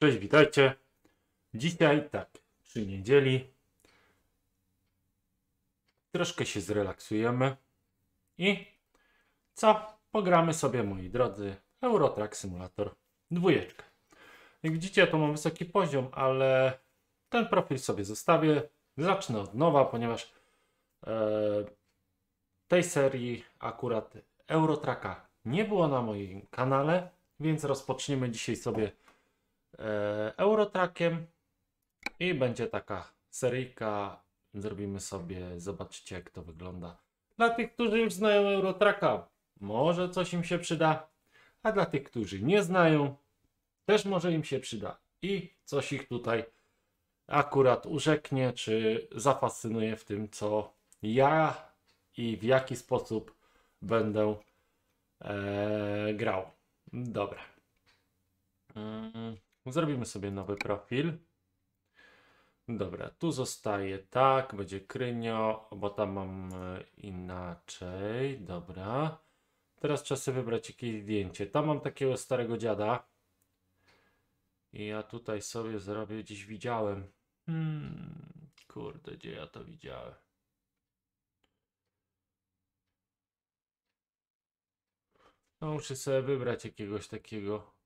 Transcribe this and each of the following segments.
Cześć, witajcie. Dzisiaj tak, przy niedzieli troszkę się zrelaksujemy i co? Pogramy sobie, moi drodzy, Eurotrack Simulator dwójeczkę. Jak widzicie, to mam wysoki poziom, ale ten profil sobie zostawię. Zacznę od nowa, ponieważ e, tej serii akurat Eurotracka nie było na moim kanale, więc rozpoczniemy dzisiaj sobie e, Eurotrackiem i będzie taka seryjka. Zrobimy sobie, zobaczcie jak to wygląda. Dla tych, którzy już znają Eurotracka, może coś im się przyda, a dla tych, którzy nie znają, też może im się przyda i coś ich tutaj akurat urzeknie, czy zafascynuje w tym, co ja i w jaki sposób będę e, grał. Dobra. Mm, Zrobimy sobie nowy profil. Dobra, tu zostaje tak, będzie krynio, bo tam mam e, inaczej. Dobra. Teraz trzeba sobie wybrać jakieś zdjęcie. Tam mam takiego starego dziada. I ja tutaj sobie zrobię, gdzieś widziałem. Hmm, kurde, gdzie ja to widziałem? No muszę sobie wybrać jakiegoś takiego.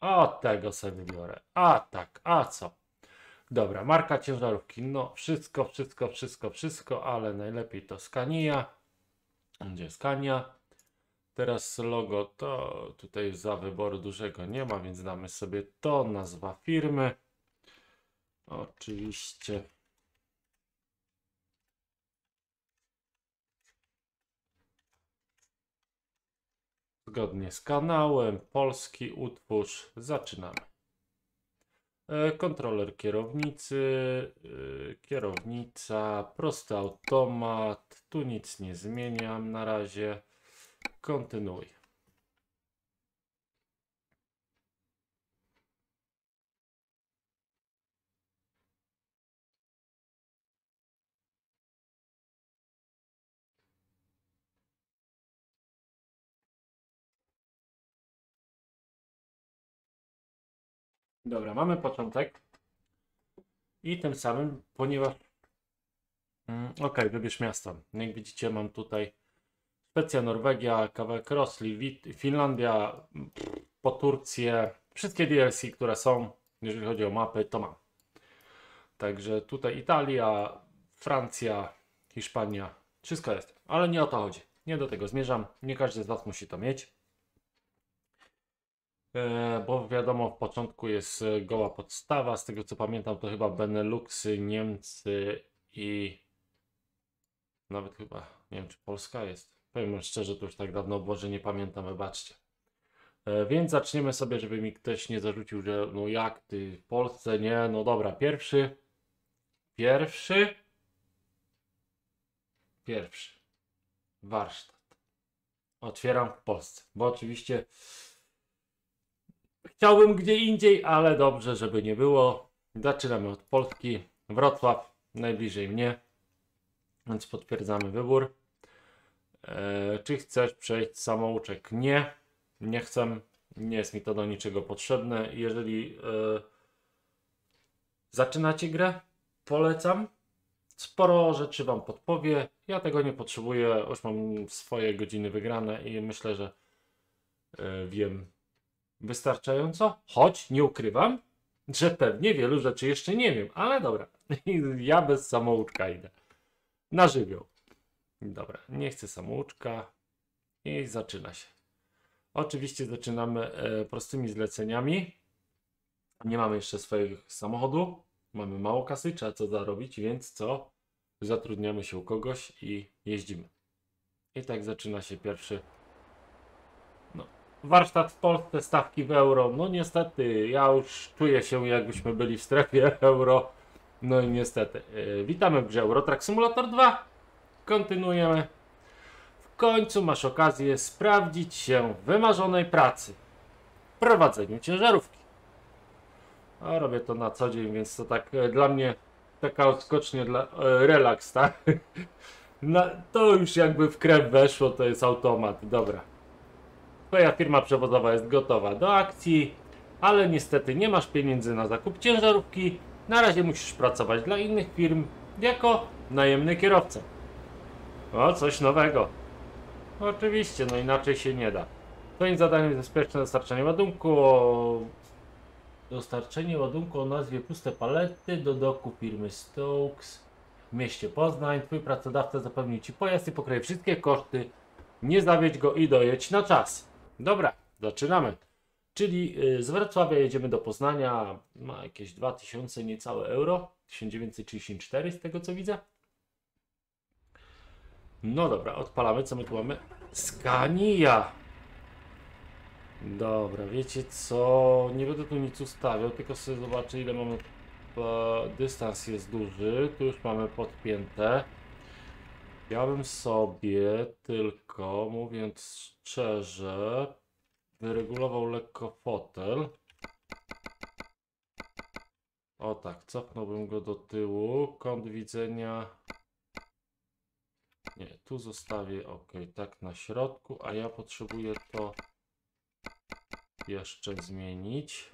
O, tego sobie wybiorę. A tak, a co? Dobra, marka ciężarówki. No, wszystko, wszystko, wszystko, wszystko, ale najlepiej to Scania. Gdzie Scania? Teraz logo to tutaj za wyboru dużego nie ma, więc damy sobie to, nazwa firmy. Oczywiście. Zgodnie z kanałem, polski utwórz, zaczynamy. E, Kontroler kierownicy, e, kierownica, prosty automat, tu nic nie zmieniam na razie. Kontynuuj. Dobra, mamy początek. I tym samym, ponieważ. Mm, ok, wybierz miasto. Jak widzicie, mam tutaj Szwecja, Norwegia, kawałek Rosli, Wit- Finlandia, po Turcję. Wszystkie DLC, które są, jeżeli chodzi o mapy, to mam. Także tutaj Italia, Francja, Hiszpania, wszystko jest. Ale nie o to chodzi. Nie do tego zmierzam. Nie każdy z Was musi to mieć. E, bo wiadomo, w początku jest e, goła podstawa. Z tego co pamiętam, to chyba Beneluxy, Niemcy i nawet chyba, nie wiem czy Polska jest. Powiem szczerze, to już tak dawno było, że nie pamiętam, wybaczcie. E, Więc zaczniemy sobie, żeby mi ktoś nie zarzucił, że no jak ty w Polsce, nie, no dobra, pierwszy, pierwszy, pierwszy, warsztat. Otwieram w Polsce, bo oczywiście Chciałbym gdzie indziej, ale dobrze, żeby nie było. Zaczynamy od Polski. Wrocław, najbliżej mnie. Więc potwierdzamy wybór. E, czy chcesz przejść samouczek? Nie, nie chcę. Nie jest mi to do niczego potrzebne. Jeżeli e, zaczynacie grę, polecam. Sporo rzeczy Wam podpowie. Ja tego nie potrzebuję. Już mam swoje godziny wygrane i myślę, że e, wiem wystarczająco, choć nie ukrywam, że pewnie wielu rzeczy jeszcze nie wiem, ale dobra, ja bez samouczka idę. Na żywioł. Dobra, nie chcę samouczka i zaczyna się. Oczywiście zaczynamy e, prostymi zleceniami. Nie mamy jeszcze swojego samochodu, mamy mało kasy, trzeba co zarobić, więc co? Zatrudniamy się u kogoś i jeździmy. I tak zaczyna się pierwszy warsztat w Polsce, stawki w euro. No niestety, ja już czuję się jakbyśmy byli w strefie euro. No i niestety. Yy, witamy w grze Eurotrack Simulator 2. Kontynuujemy. W końcu masz okazję sprawdzić się w wymarzonej pracy. W prowadzeniu ciężarówki. A robię to na co dzień, więc to tak e, dla mnie taka odskocznie dla e, relaks, tak? Na, to już jakby w krew weszło, to jest automat. Dobra. Twoja firma przewozowa jest gotowa do akcji. ale niestety nie masz pieniędzy na zakup ciężarówki. Na razie musisz pracować dla innych firm jako najemny kierowca. O, coś nowego. Oczywiście, no inaczej się nie da. Twoim zadaniem jest bezpieczne dostarczanie ładunku o... Dostarczenie ładunku o nazwie Puste Palety do doku firmy Stokes w mieście Poznań. Twój pracodawca zapewni Ci pojazd i pokryje wszystkie koszty. Nie zawiedź go i dojedź na czas. Dobra, zaczynamy. Czyli y, z Wrocławia jedziemy do Poznania. Ma jakieś 2000 niecałe euro. 1934 z tego co widzę. No dobra, odpalamy. Co my tu mamy? Scania. Dobra, wiecie co? Nie będę tu nic ustawiał, tylko sobie zobaczę ile mamy. Dystans jest duży. Tu już mamy podpięte. Ja bym sobie tylko, mówiąc szczerze, wyregulował lekko fotel. O tak, cofnąłbym go do tyłu. Kąt widzenia. Nie, tu zostawię ok, tak na środku, a ja potrzebuję to jeszcze zmienić.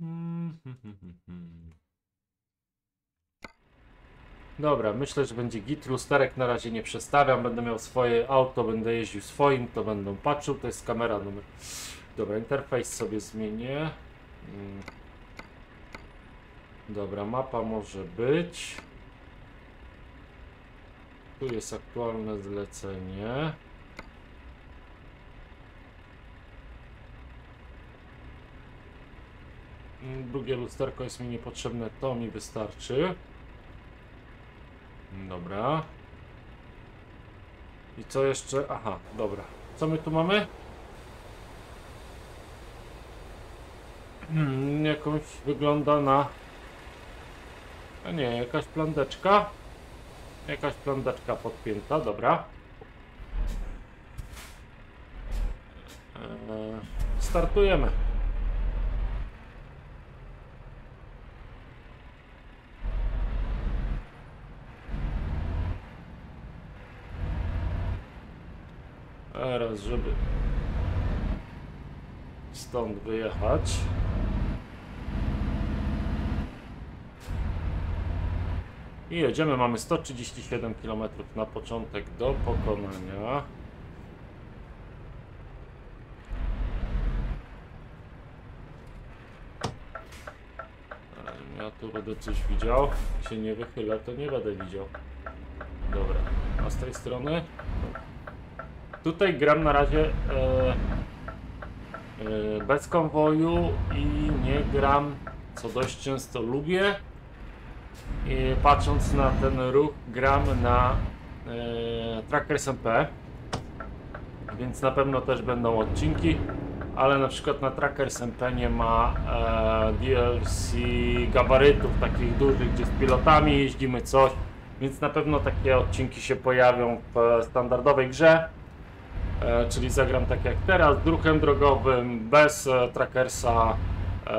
Mm, hmm, hmm, hmm, hmm. Dobra, myślę, że będzie git. Lusterek na razie nie przestawiam. Będę miał swoje auto, będę jeździł swoim, to będą patrzył. To jest kamera numer. Dobra, interfejs sobie zmienię. Mm. Dobra, mapa może być. Tu jest aktualne zlecenie. Mm, Drugie lusterko jest mi niepotrzebne, to mi wystarczy. Dobra. I co jeszcze? Aha, dobra. Co my tu mamy? Hmm, jakąś wygląda na... A nie, jakaś plandeczka. Jakaś plandeczka podpięta, dobra. Eee, startujemy. Teraz, żeby stąd wyjechać. I jedziemy, mamy 137 km na początek do pokonania. Ja tu będę coś widział. Jak się nie wychylę, to nie będę widział. Dobra, a z tej strony? Tutaj gram na razie e, e, bez konwoju i nie gram, co dość często lubię. I patrząc na ten ruch, gram na e, Trackers MP, więc na pewno też będą odcinki, ale na przykład na Trackers MP nie ma e, DLC gabarytów takich dużych, gdzie z pilotami jeździmy coś, więc na pewno takie odcinki się pojawią w standardowej grze. E, czyli zagram tak jak teraz, druhem drogowym, bez e, trackersa. E,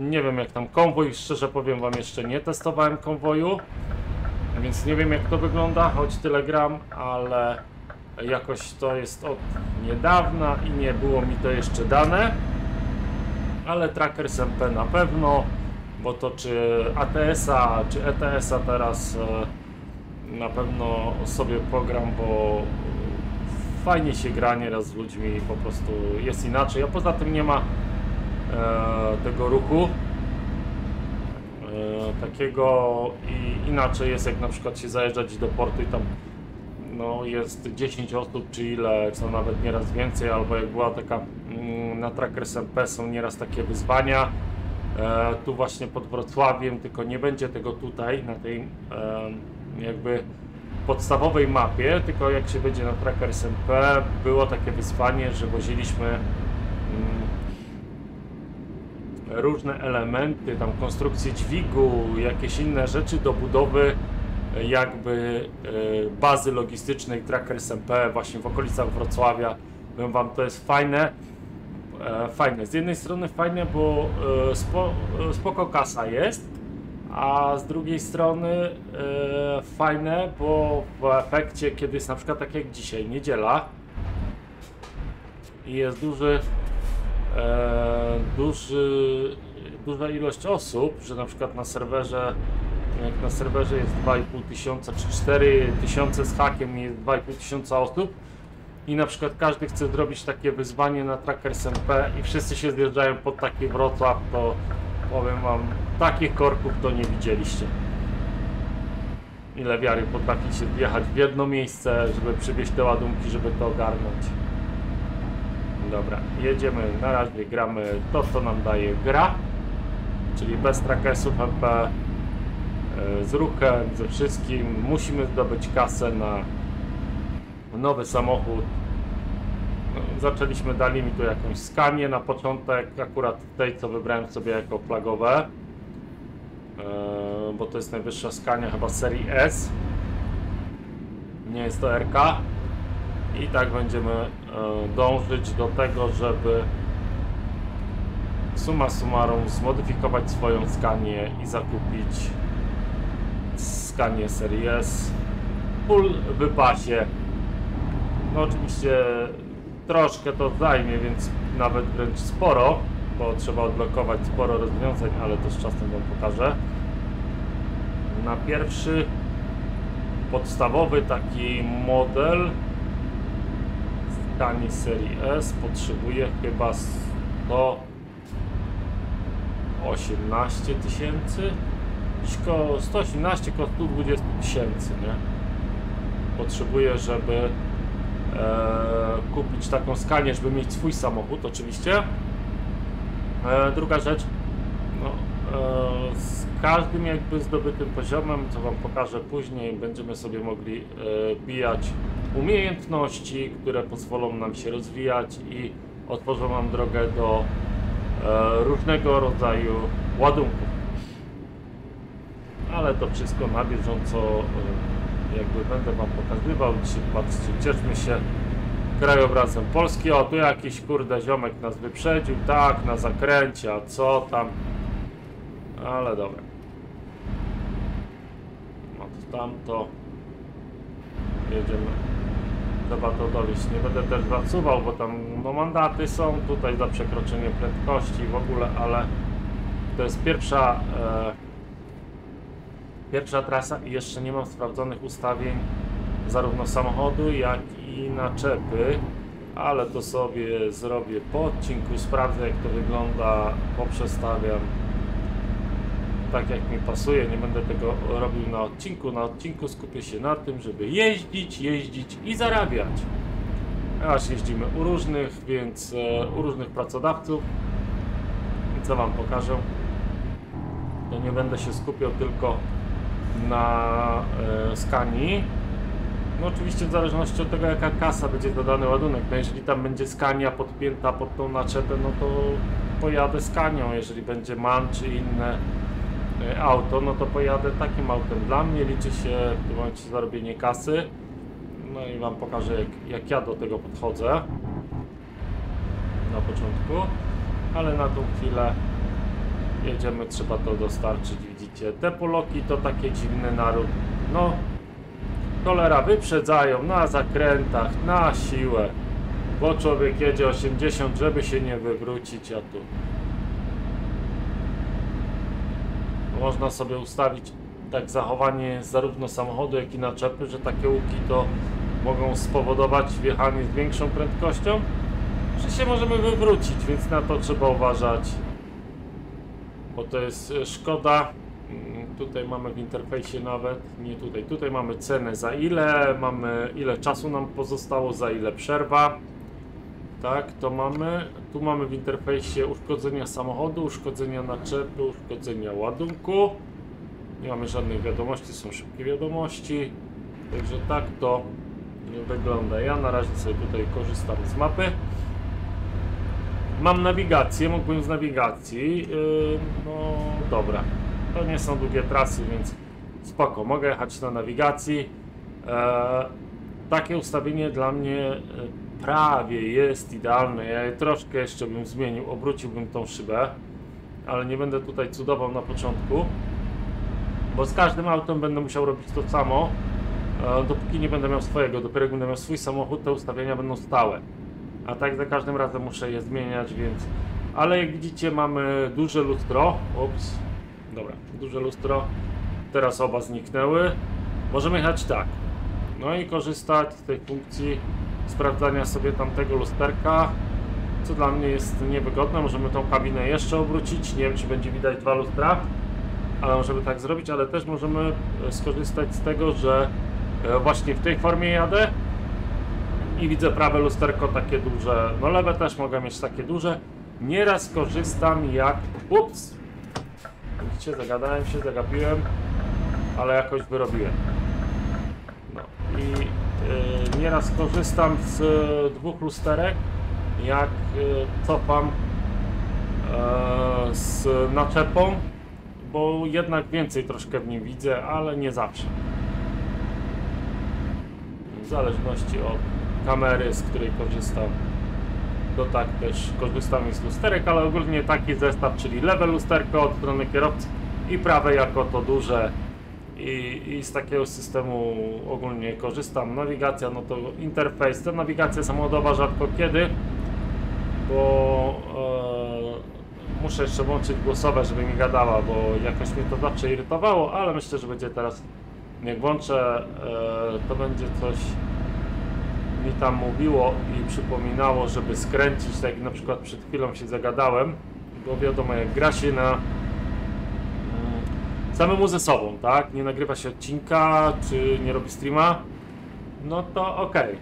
nie wiem jak tam konwój, szczerze powiem wam jeszcze nie testowałem konwoju, więc nie wiem jak to wygląda, choć tyle gram, ale jakoś to jest od niedawna i nie było mi to jeszcze dane. Ale Trackers MP na pewno, bo to czy ATS-a, czy ETS-a teraz na pewno sobie pogram, bo fajnie się gra nieraz z ludźmi, po prostu jest inaczej, a poza tym nie ma e, tego ruchu e, takiego i inaczej jest jak na przykład się zajeżdżać do portu i tam no jest 10 osób czy ile, co nawet nieraz więcej, albo jak była taka mm, na Trackers MP są nieraz takie wyzwania e, tu właśnie pod Wrocławiem, tylko nie będzie tego tutaj na tej e, jakby podstawowej mapie, tylko jak się będzie na Trackers MP, było takie wyzwanie, że woziliśmy mm, różne elementy, tam konstrukcję dźwigu, jakieś inne rzeczy do budowy jakby e, bazy logistycznej Trackers MP właśnie w okolicach Wrocławia. Powiem wam, to jest fajne. E, Fajne. Z jednej strony fajne, bo e, spoko kasa jest, a z drugiej strony e, fajne, bo w efekcie, kiedy jest na przykład tak jak dzisiaj, niedziela, i jest duży, e, duży, duża ilość osób, że na przykład na serwerze, jak na serwerze jest 2,5 tysiąca czy 4 tysiące z hakiem i jest 2,5 tysiąca osób i na przykład każdy chce zrobić takie wyzwanie na Trackers MP i wszyscy się zjeżdżają pod taki Wrocław, to powiem wam, takich korków to nie widzieliście. Ile wiary potrafi się wjechać w jedno miejsce, żeby przywieźć te ładunki, żeby to ogarnąć. Dobra, jedziemy, na razie gramy to, co nam daje gra, czyli bez trackersów MP, e, z ruchem, ze wszystkim. Musimy zdobyć kasę na nowy samochód. No, Zaczęliśmy, dali mi tu jakąś skanię na początek, akurat tej, co wybrałem sobie jako flagowe, bo to jest najwyższa skania chyba serii S. Nie jest to RK. I tak będziemy e, dążyć do tego, żeby summa summarum zmodyfikować swoją skanię i zakupić skanię serii S full wypasie. No oczywiście troszkę to zajmie, więc nawet wręcz sporo, bo trzeba odblokować sporo rozwiązań, ale to z czasem Wam pokażę. Na pierwszy podstawowy taki model skani serii S potrzebuje chyba 118 tysięcy. Gdzieś koło 118 koło 120 tysięcy, nie? Potrzebuję, żeby e, kupić taką skanię, żeby mieć swój samochód oczywiście. E, druga rzecz, no, e, z każdym jakby zdobytym poziomem, co Wam pokażę później, będziemy sobie mogli e, bijać umiejętności, które pozwolą nam się rozwijać i otworzą nam drogę do e, różnego rodzaju ładunków. Ale to wszystko na bieżąco e, jakby będę Wam pokazywał. Dzisiaj patrzcie, cieszmy się krajobrazem Polski. O, tu jakiś kurde ziomek nas wyprzedził, tak, na zakręcie, a co tam. Ale dobra. No to tamto. Jedziemy. Trzeba to dowieść. Nie będę też zasuwał, bo tam no, mandaty są tutaj za przekroczenie prędkości w ogóle, ale to jest pierwsza e, pierwsza trasa i jeszcze nie mam sprawdzonych ustawień zarówno samochodu, jak i naczepy, ale to sobie zrobię po odcinku, sprawdzę jak to wygląda, poprzestawiam tak jak mi pasuje, nie będę tego robił na odcinku. Na odcinku skupię się na tym, żeby jeździć, jeździć i zarabiać. Aż jeździmy u różnych, więc e, u różnych pracodawców. I co Wam pokażę? To nie będę się skupiał tylko na e, skanii. No oczywiście w zależności od tego jaka kasa będzie dodany ładunek. No jeżeli tam będzie skania podpięta pod tą naczepę, no to pojadę skanią. Jeżeli będzie MAN czy inne e, auto, no to pojadę takim autem. Dla mnie liczy się w tym momencie zarobienie kasy. No i Wam pokażę jak, jak ja do tego podchodzę na początku. Ale na tą chwilę jedziemy, trzeba to dostarczyć, widzicie. Te Poloki to takie dziwny naród. No, cholera, wyprzedzają na zakrętach, na siłę. Bo człowiek jedzie 80, żeby się nie wywrócić, a tu... Można sobie ustawić tak zachowanie zarówno samochodu, jak i naczepy, że takie łuki to mogą spowodować wjechanie z większą prędkością, że się możemy wywrócić, więc na to trzeba uważać bo to jest e, szkoda. Tutaj mamy w interfejsie nawet, nie tutaj, tutaj mamy cenę za ile, mamy ile czasu nam pozostało, za ile przerwa. Tak, to mamy. Tu mamy w interfejsie uszkodzenia samochodu, uszkodzenia naczepy, uszkodzenia ładunku. Nie mamy żadnych wiadomości, są szybkie wiadomości. Także tak to wygląda. Ja na razie sobie tutaj korzystam z mapy. Mam nawigację, mógłbym z nawigacji. Yy, no dobra. To nie są długie trasy, więc spoko. Mogę jechać na nawigacji. Eee, takie ustawienie dla mnie e, prawie jest idealne. Ja je troszkę jeszcze bym zmienił, obróciłbym tą szybę, ale nie będę tutaj cudował na początku, bo z każdym autem będę musiał robić to samo. E, dopóki nie będę miał swojego, dopiero będę miał swój samochód, te ustawienia będą stałe. a tak za każdym razem muszę je zmieniać, więc... Ale jak widzicie mamy duże lustro, ups, dobra, duże lustro, teraz oba zniknęły. Możemy jechać tak, no i korzystać z tej funkcji sprawdzania sobie tamtego lusterka, co dla mnie jest niewygodne. Możemy tą kabinę jeszcze obrócić, nie wiem czy będzie widać dwa lustra, ale możemy tak zrobić, ale też możemy e, skorzystać z tego, że e, właśnie w tej formie jadę i widzę prawe lusterko takie duże, no lewe też mogę mieć takie duże. Nieraz korzystam jak... Ups! Widzicie, zagadałem się, zagapiłem, ale jakoś wyrobiłem. No i yy, nieraz korzystam z y, dwóch lusterek, jak y, y, z naczepą, bo jednak więcej troszkę w nim widzę, ale nie zawsze. W zależności od kamery, z której korzystam, to tak też korzystam z lusterek, ale ogólnie taki zestaw, czyli lewe lusterko od strony kierowcy i prawe jako to duże. I, i z takiego systemu ogólnie korzystam. Nawigacja, no to interfejs, ta nawigacja samochodowa rzadko kiedy, bo e, muszę jeszcze włączyć głosowe, żeby mi gadała, bo jakoś mnie to zawsze irytowało, ale myślę, że będzie teraz, jak włączę, e, to będzie coś mi tam mówiło i przypominało, żeby skręcić, tak jak na przykład przed chwilą się zagadałem, bo wiadomo, jak gra się na mm, samemu ze sobą, tak? Nie nagrywa się odcinka, czy nie robi streama, no to okej.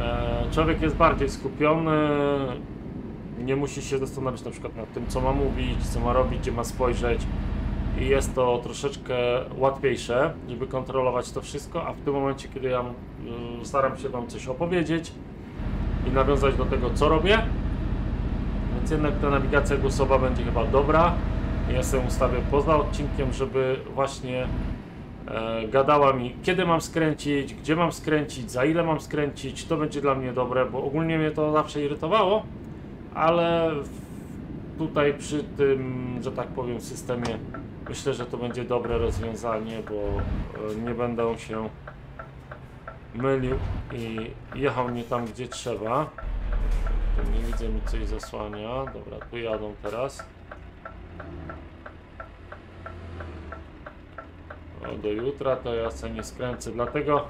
E, Człowiek jest bardziej skupiony, nie musi się zastanawiać na przykład nad tym, co ma mówić, co ma robić, gdzie ma spojrzeć i jest to troszeczkę łatwiejsze, żeby kontrolować to wszystko, a w tym momencie, kiedy ja y, staram się Wam coś opowiedzieć i nawiązać do tego, co robię, więc jednak ta nawigacja głosowa będzie chyba dobra. Ja sobie ustawię poza odcinkiem, żeby właśnie e, gadała mi, kiedy mam skręcić, gdzie mam skręcić, za ile mam skręcić. To będzie dla mnie dobre, bo ogólnie mnie to zawsze irytowało, ale tutaj przy tym, że tak powiem, systemie myślę, że to będzie dobre rozwiązanie, bo e, nie będę się mylił i jechał nie tam, gdzie trzeba. Nie widzę, mi coś zasłania. Dobra, tu jadą teraz. O, do jutra to ja sobie nie skręcę, dlatego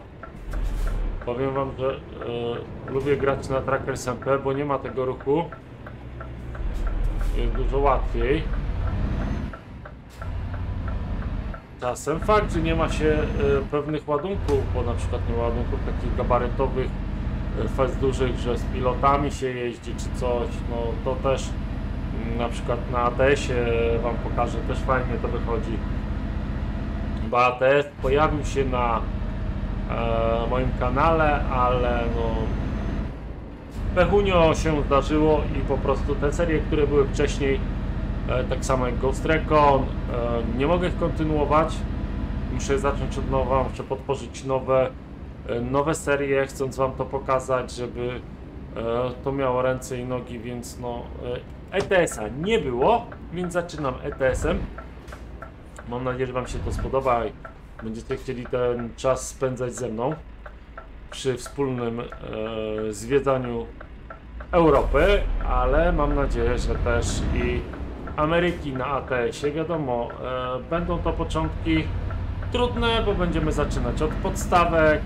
powiem wam, że e, lubię grać na Trackers MP, bo nie ma tego ruchu. Jest dużo łatwiej. Czasem fakt, że nie ma się e, pewnych ładunków, bo na przykład nie ma ładunków takich gabarytowych, e, fest dużych, że z pilotami się jeździ czy coś, no to też mm, na przykład na ATS-ie wam pokażę, też fajnie to wychodzi. Bo ATS pojawił się na e, moim kanale, ale no Pechunio się zdarzyło i po prostu te serie, które były wcześniej, tak samo jak Ghost Recon, e, nie mogę ich kontynuować. Muszę zacząć od nowa, muszę podporzyć nowe, e, nowe serie, chcąc Wam to pokazać, żeby e, to miało ręce i nogi, więc no e, ETS-a nie było, więc zaczynam ETS-em. Mam nadzieję, że Wam się to spodoba i będziecie chcieli ten czas spędzać ze mną przy wspólnym e, zwiedzaniu Europy, ale mam nadzieję, że też i Ameryki na ATS-ie. Wiadomo, e, będą to początki trudne, bo będziemy zaczynać od podstawek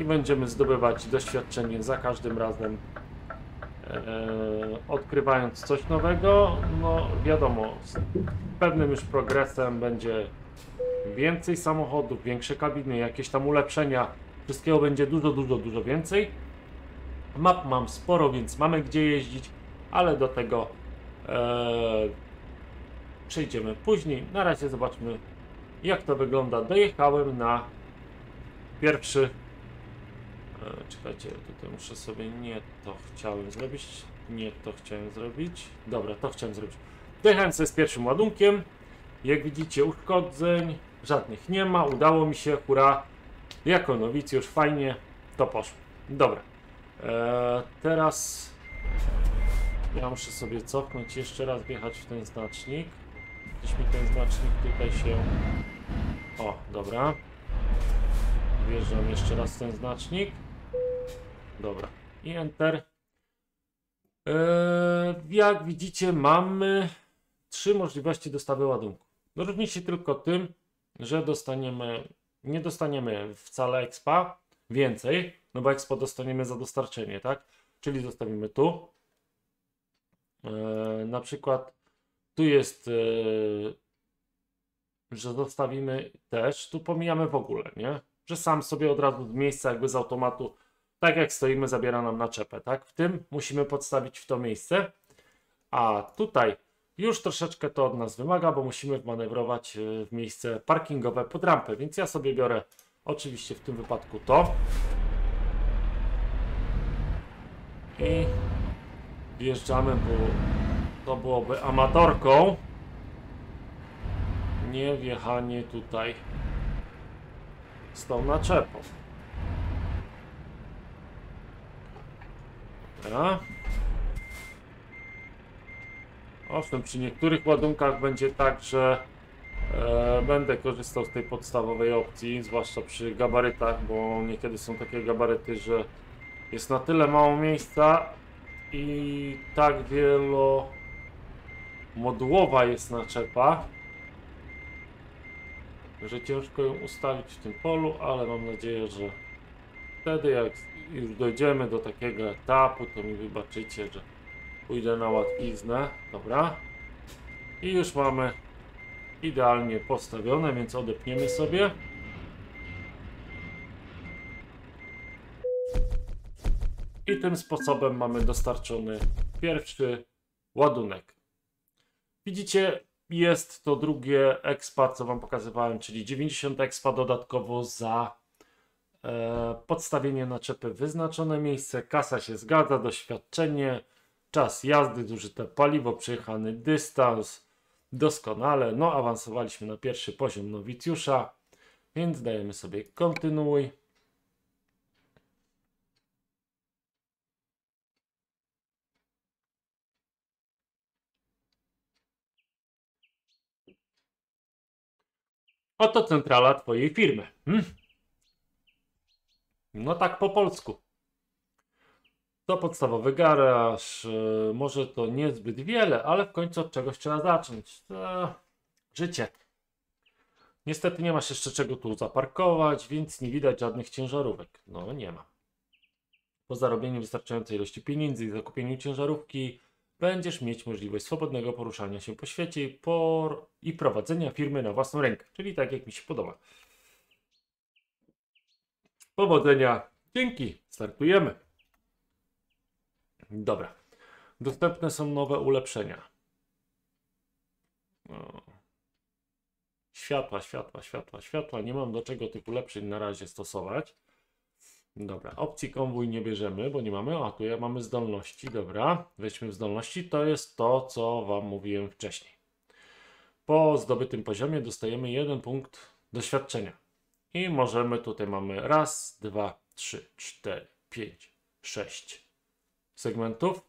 i będziemy zdobywać doświadczenie za każdym razem. E, odkrywając coś nowego, no wiadomo, z pewnym już progresem będzie więcej samochodów, większe kabiny, jakieś tam ulepszenia. Wszystkiego będzie dużo, dużo, dużo więcej. Map mam sporo, więc mamy gdzie jeździć, ale do tego e, przejdziemy później. Na razie zobaczmy, jak to wygląda. Dojechałem na pierwszy. E, czekajcie, tutaj muszę sobie nie to chciałem zrobić. Nie to chciałem zrobić. Dobra, to chciałem zrobić. Dojechałem sobie z pierwszym ładunkiem. Jak widzicie, uszkodzeń żadnych nie ma. Udało mi się, hura. Jako nowicjusz, fajnie to poszło. Dobra. Eee, teraz ja muszę sobie cofnąć jeszcze raz, wjechać w ten znacznik. Gdzieś mi ten znacznik tutaj się... O, dobra. Wjeżdżam jeszcze raz w ten znacznik. Dobra. I Enter. Eee, jak widzicie, mamy trzy możliwości dostawy ładunku. Różni się tylko tym, że dostaniemy, nie dostaniemy wcale expa więcej, no bo expo dostaniemy za dostarczenie, tak? Czyli zostawimy tu. Eee, na przykład tu jest, eee, że zostawimy też, tu pomijamy w ogóle, nie? Że sam sobie od razu z miejsca jakby z automatu tak jak stoimy, zabiera nam naczepę, tak? W tym musimy podstawić w to miejsce, a tutaj już troszeczkę to od nas wymaga, bo musimy manewrować e, w miejsce parkingowe pod rampę, więc ja sobie biorę oczywiście w tym wypadku to i wjeżdżamy, bo to byłoby amatorką nie wjechanie tutaj z tą naczepą. Dobra. Owszem, przy niektórych ładunkach będzie tak, że e, będę korzystał z tej podstawowej opcji, zwłaszcza przy gabarytach, bo niekiedy są takie gabaryty, że jest na tyle mało miejsca i tak wielomodułowa jest naczepa, że ciężko ją ustawić w tym polu, ale mam nadzieję, że wtedy jak już dojdziemy do takiego etapu, to mi wybaczycie, że pójdę na łatwiznę. Dobra. I już mamy idealnie postawione, więc odepniemy sobie. I tym sposobem mamy dostarczony pierwszy ładunek. Widzicie, jest to drugie expa, co Wam pokazywałem, czyli 90 expa dodatkowo za e, podstawienie naczepy wyznaczone miejsce. Kasa się zgadza, doświadczenie, czas jazdy, zużyte paliwo, przejechany dystans. Doskonale. No, awansowaliśmy na pierwszy poziom nowicjusza, więc dajemy sobie kontynuuj. Oto centrala Twojej firmy. Hmm? No tak po polsku. To podstawowy garaż. e, Może to niezbyt wiele, ale w końcu od czegoś trzeba zacząć. E, Życie. Niestety nie masz jeszcze czego tu zaparkować, więc nie widać żadnych ciężarówek. No nie ma. Po zarobieniu wystarczającej ilości pieniędzy i zakupieniu ciężarówki będziesz mieć możliwość swobodnego poruszania się po świecie por... i prowadzenia firmy na własną rękę, czyli tak jak mi się podoba. Powodzenia. Dzięki. Startujemy. Dobra. Dostępne są nowe ulepszenia. O. Światła, światła, światła, światła. Nie mam do czego tych ulepszeń na razie stosować. Dobra, opcji konwój nie bierzemy, bo nie mamy. A tu ja mamy zdolności. Dobra, weźmy w zdolności. To jest to, co Wam mówiłem wcześniej. Po zdobytym poziomie dostajemy jeden punkt doświadczenia. I możemy, tutaj mamy raz, dwa, trzy, cztery, pięć, sześć segmentów.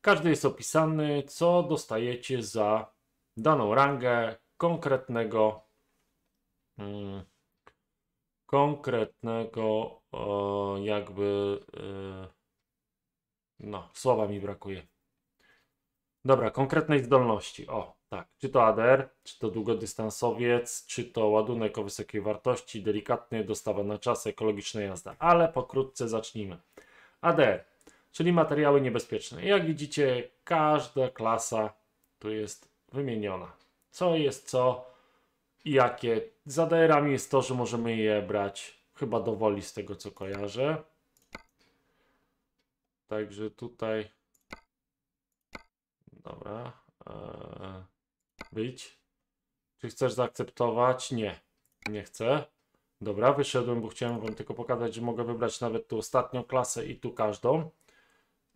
Każdy jest opisany, co dostajecie za daną rangę konkretnego mm, konkretnego o, jakby y, no, słowa mi brakuje. Dobra, konkretnej zdolności. O, tak. Czy to ADR, czy to długodystansowiec, czy to ładunek o wysokiej wartości, delikatny, dostawa na czas, ekologiczna jazda. Ale pokrótce zacznijmy. ADR, czyli materiały niebezpieczne. Jak widzicie, każda klasa tu jest wymieniona. Co jest co jakie. Z ADR-ami jest to, że możemy je brać chyba do woli z tego co kojarzę. Także tutaj. Dobra. Eee, być. Czy chcesz zaakceptować? Nie. Nie chcę. Dobra, wyszedłem, bo chciałem Wam tylko pokazać, że mogę wybrać nawet tu ostatnią klasę i tu każdą.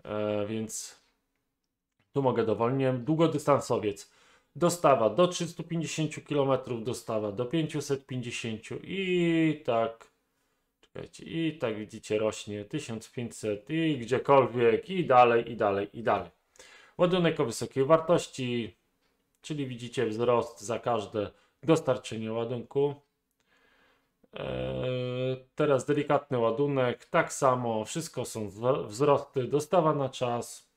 Eee, więc tu mogę dowolnie. Długodystansowiec. Dostawa do 350 km, dostawa do 550 i tak. Czekajcie, i tak widzicie rośnie 1500 i gdziekolwiek i dalej, i dalej, i dalej. Ładunek o wysokiej wartości, czyli widzicie wzrost za każde dostarczenie ładunku. Eee, teraz delikatny ładunek, tak samo, wszystko są wzrosty, dostawa na czas,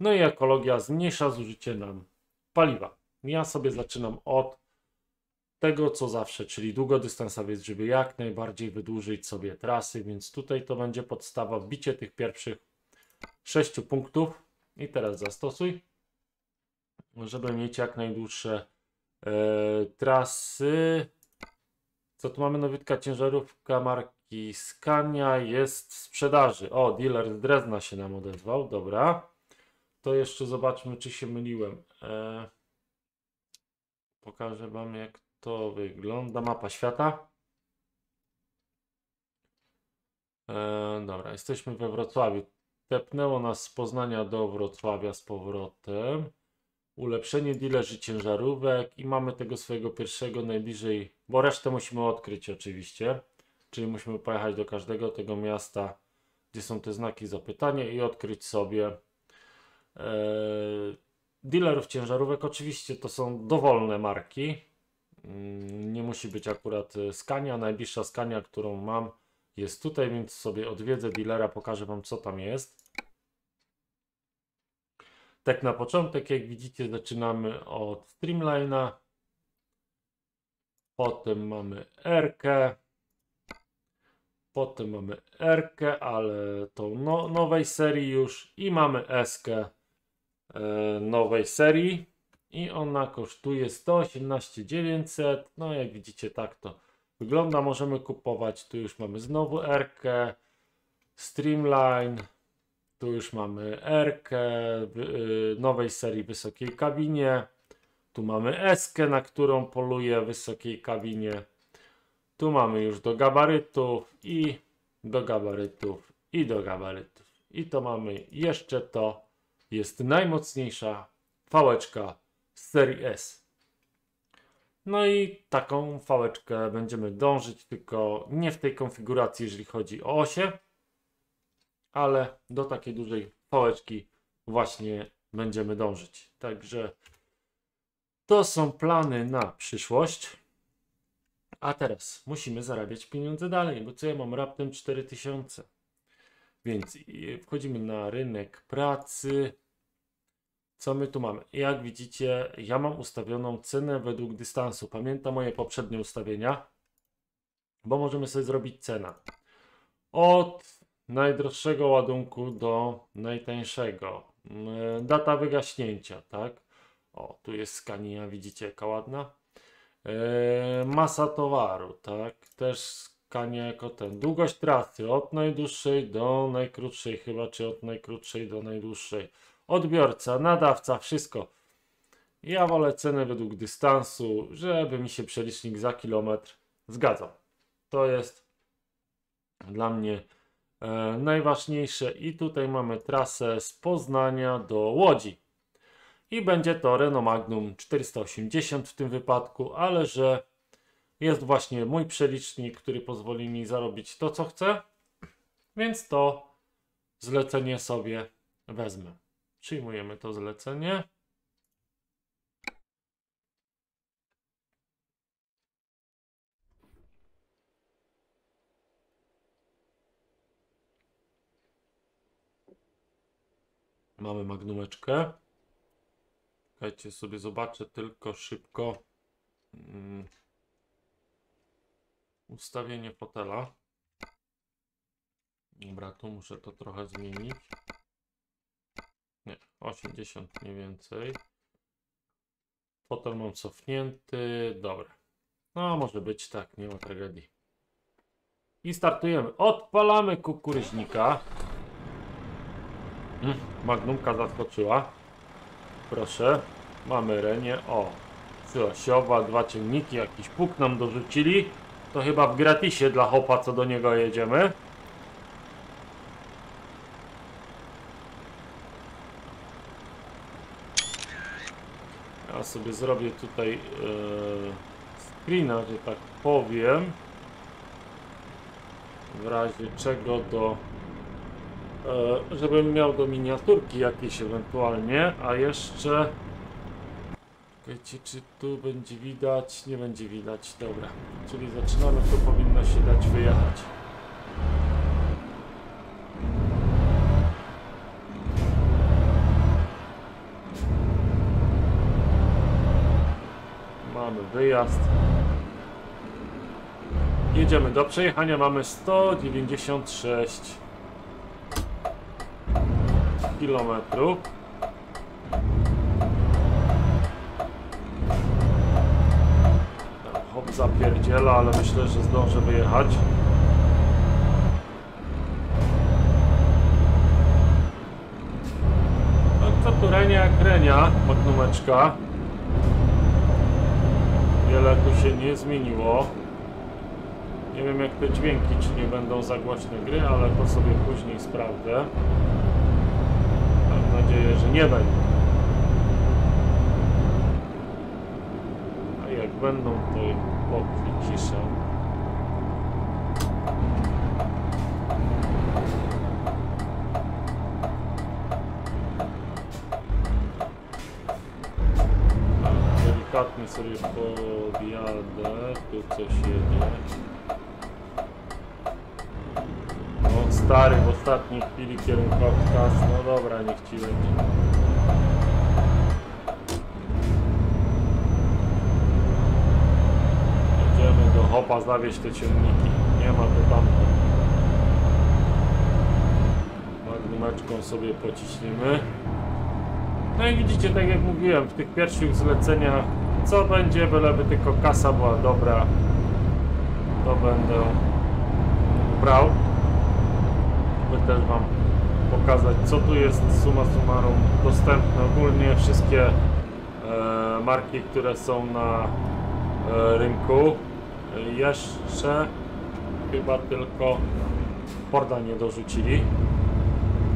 No i ekologia zmniejsza zużycie nam paliwa. Ja sobie zaczynam od tego, co zawsze, czyli długodystansowiec, żeby jak najbardziej wydłużyć sobie trasy, więc tutaj to będzie podstawa wbicie tych pierwszych 6 punktów i teraz zastosuj, żeby mieć jak najdłuższe e, trasy. Co tu mamy? Nowitka ciężarówka marki Scania jest w sprzedaży. O, dealer z Drezna się nam odezwał, dobra. To jeszcze zobaczmy, czy się myliłem. E, pokażę Wam, jak to wygląda. Mapa świata. E, dobra, jesteśmy we Wrocławiu. Tepnęło nas z Poznania do Wrocławia z powrotem. Ulepszenie dealerzy ciężarówek i mamy tego swojego pierwszego najbliżej, bo resztę musimy odkryć oczywiście. Czyli musimy pojechać do każdego tego miasta, gdzie są te znaki zapytania i odkryć sobie e, dealerów ciężarówek. Oczywiście to są dowolne marki. Mm, nie musi być akurat Scania. Najbliższa Scania, którą mam jest tutaj, więc sobie odwiedzę dealera, pokażę Wam co tam jest. Tak na początek, jak widzicie, zaczynamy od Streamline'a. Potem mamy R. Potem mamy R, ale tą no, nowej serii już. I mamy S e, nowej serii. I ona kosztuje 118 900. No jak widzicie tak to wygląda. Możemy kupować. Tu już mamy znowu R, Streamline. Tu już mamy R y, nowej serii wysokiej kabinie. Tu mamy S, na którą poluje wysokiej kabinie. Tu mamy już do gabarytów i do gabarytów i do gabarytów. I to mamy jeszcze to. Jest najmocniejsza fałeczka z serii S. No i taką fałeczkę będziemy dążyć, tylko nie w tej konfiguracji, jeżeli chodzi o osie, ale do takiej dużej pałeczki właśnie będziemy dążyć. Także to są plany na przyszłość. A teraz musimy zarabiać pieniądze dalej, bo co ja mam raptem 4000. Więc wchodzimy na rynek pracy. Co my tu mamy? Jak widzicie, ja mam ustawioną cenę według dystansu. Pamiętam moje poprzednie ustawienia, bo możemy sobie zrobić cenę. Od najdroższego ładunku do najtańszego. Mm, data wygaśnięcia, tak? O, tu jest skania, widzicie jaka ładna. E, masa towaru, tak? Też skania jako ten. Długość trasy od najdłuższej do najkrótszej, chyba czy od najkrótszej do najdłuższej. Odbiorca, nadawca, wszystko. Ja wolę cenę według dystansu, żeby mi się przelicznik za kilometr zgadzał. To jest dla mnie e, najważniejsze. I tutaj mamy trasę z Poznania do Łodzi. I będzie to Renault Magnum 480 w tym wypadku, ale że jest właśnie mój przelicznik, który pozwoli mi zarobić to, co chcę, więc to zlecenie sobie wezmę. Przyjmujemy to zlecenie. Mamy magnumeczkę. Czekajcie sobie, zobaczę tylko szybko um, ustawienie fotela. Dobra, tu muszę to trochę zmienić. Nie, 80 mniej więcej. Fotel mam cofnięty. Dobra. No, może być tak, nie ma tragedii. I startujemy. Odpalamy kukuryźnika. Hmm, magnumka zaskoczyła. Proszę. Mamy renię. O. Przyosiowa, dwa ciągniki, jakiś puk nam dorzucili. To chyba w gratisie dla hopa, co do niego jedziemy. Ja sobie zrobię tutaj e, screena, że tak powiem. W razie czego do E, żebym miał do miniaturki jakieś ewentualnie, a jeszcze Czekajcie, czy tu będzie widać? Nie będzie widać, dobra. Czyli zaczynamy, tu powinno się dać wyjechać. Mamy wyjazd. Jedziemy do przejechania, mamy 196 kilometrów. Zapierdziela, ale myślę, że zdążę wyjechać. No to tu renia jak renia, magnumeczka. Wiele tu się nie zmieniło. Nie wiem jak te dźwięki, czy nie będą za głośne gry, ale to sobie później sprawdzę. Mam nadzieję, że nie będą. A jak będą, to powyciszę. Tak, Delikatnie sobie podjadę, tu coś jedzie. O stary, w ostatniej chwili kierunkowskaz, no dobra, niech ci. Hopa zawieźć te ciągniki, nie ma to tamto. Magnumeczką sobie pociśniemy. No i widzicie, tak jak mówiłem, w tych pierwszych zleceniach, co będzie, byleby tylko kasa była dobra, to będę brał. By też Wam pokazać, co tu jest summa summarum dostępne. Ogólnie wszystkie e, marki, które są na e, rynku. Jeszcze chyba tylko Forda nie dorzucili,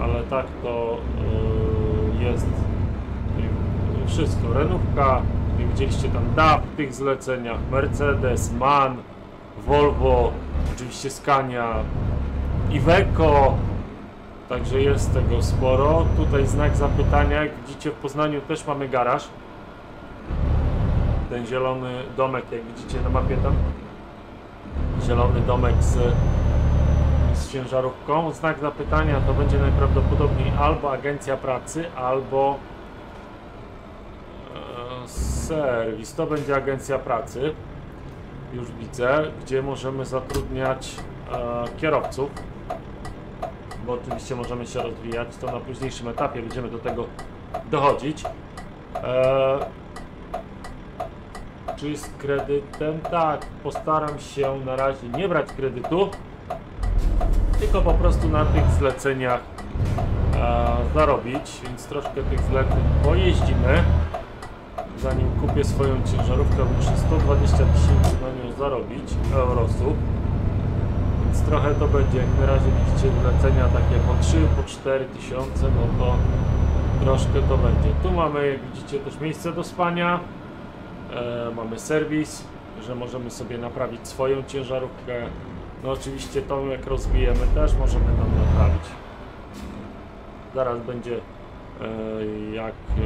ale tak to e, jest wszystko. Renówka, jak widzieliście tam DAF w tych zleceniach, Mercedes, MAN, Volvo, oczywiście Scania, Iveco, także jest tego sporo. Tutaj znak zapytania, jak widzicie w Poznaniu też mamy garaż. Ten zielony domek, jak widzicie na mapie tam, zielony domek z, z ciężarówką. Znak zapytania to będzie najprawdopodobniej albo agencja pracy, albo e, serwis. To będzie agencja pracy, już widzę, gdzie możemy zatrudniać e, kierowców bo oczywiście możemy się rozwijać, to na późniejszym etapie będziemy do tego dochodzić. Eee, czy z kredytem? Tak, postaram się na razie nie brać kredytu, tylko po prostu na tych zleceniach e, zarobić, więc troszkę tych zleceń pojeździmy. Zanim kupię swoją ciężarówkę, muszę 120 tysięcy na nią zarobić eurosów. Więc trochę to będzie, jak na razie widzicie zlecenia takie po 3, po 4 tysiące, no to troszkę to będzie. Tu mamy, jak widzicie, też miejsce do spania, mamy serwis, że możemy sobie naprawić swoją ciężarówkę. No oczywiście tą jak rozbijemy też możemy tam naprawić. Zaraz będzie e, jak e,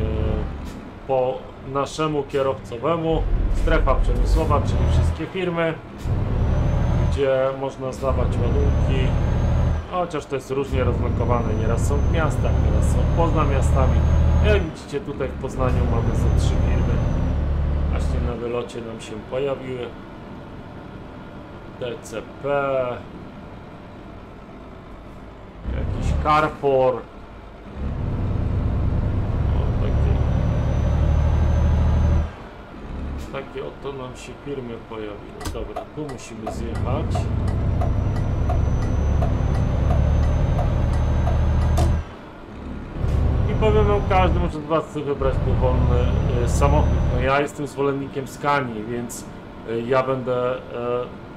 po naszemu kierowcowemu strefa przemysłowa, czyli wszystkie firmy gdzie można zdawać ładunki, chociaż to jest różnie rozlokowane, nieraz są w miastach, nieraz są poza miastami. Jak widzicie tutaj w Poznaniu mamy ze trzy firmy, właśnie na wylocie nam się pojawiły. DCP, jakiś Carrefour, o, takie, takie oto nam się firmy pojawiły. Dobra, tu musimy zjechać. Powiem wam, każdy może z Was chce wybrać dowolny e, samochód. No ja jestem zwolennikiem Scanii, więc e, ja będę e,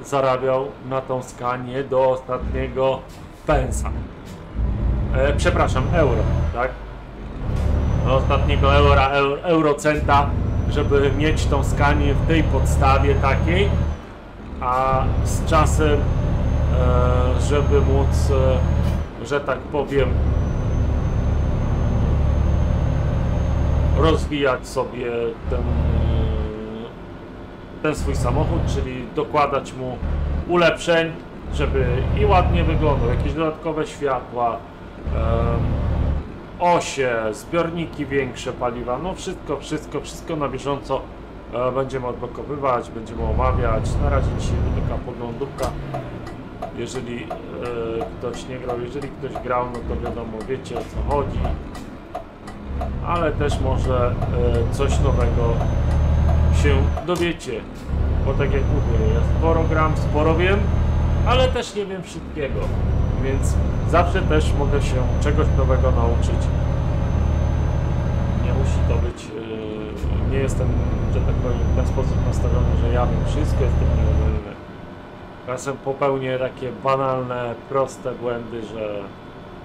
zarabiał na tą Scanię do ostatniego pensa. E, przepraszam, euro, tak? Do ostatniego eura, euro, eurocenta, żeby mieć tą Scanię w tej podstawie takiej, a z czasem, e, żeby móc, e, że tak powiem, rozwijać sobie ten, ten swój samochód, czyli dokładać mu ulepszeń, żeby i ładnie wyglądał, jakieś dodatkowe światła, osie, zbiorniki większe paliwa, no wszystko, wszystko, wszystko na bieżąco E, Będziemy odblokowywać, będziemy omawiać. Na razie dzisiaj taka poglądówka. Jeżeli e, ktoś nie grał, jeżeli ktoś grał, no to wiadomo, wiecie o co chodzi. Ale też może e, coś nowego się dowiecie. Bo tak jak mówię, ja sporo gram, sporo wiem, ale też nie wiem wszystkiego. Więc zawsze też mogę się czegoś nowego nauczyć. Nie musi to być. e, nie jestem, że tak powiem, w ten sposób nastawiony, że ja wiem wszystko, jestem nieomylny. Czasem popełnię takie banalne, proste błędy, że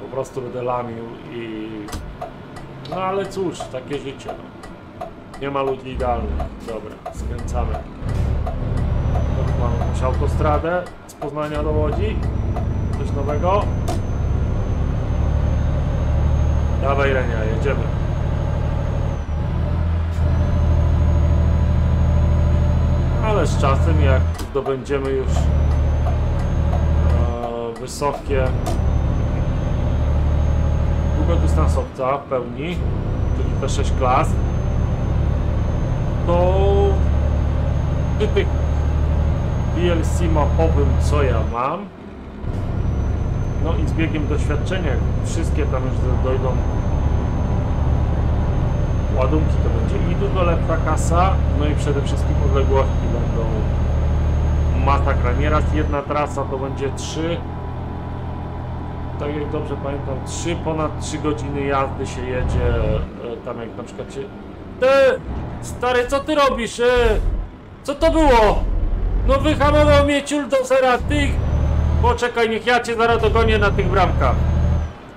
po prostu będę lamił i... No ale cóż, takie życie. Nie ma ludzi idealnych. Dobra, skręcamy. Mamy jakąś autostradę z Poznania do Łodzi. Coś nowego. Dawaj Renia, jedziemy. Ale z czasem, jak zdobędziemy już e, wysokie długodystansowca w pełni, czyli te 6 klas, to przy DLC mapowym, co ja mam, no i z biegiem doświadczenia, wszystkie tam już dojdą ładunki, to będzie i dużo lepsza kasa, no i przede wszystkim odległości będą masakra. Nieraz jedna trasa to będzie 3, tak jak dobrze pamiętam, 3 ponad 3 godziny jazdy się jedzie, e, tam jak na przykład się... Ty! Stary, co ty robisz? E? Co to było? No wyhamował mnie ciul do zera, ty! Poczekaj, niech ja cię zaraz dogonię na tych bramkach.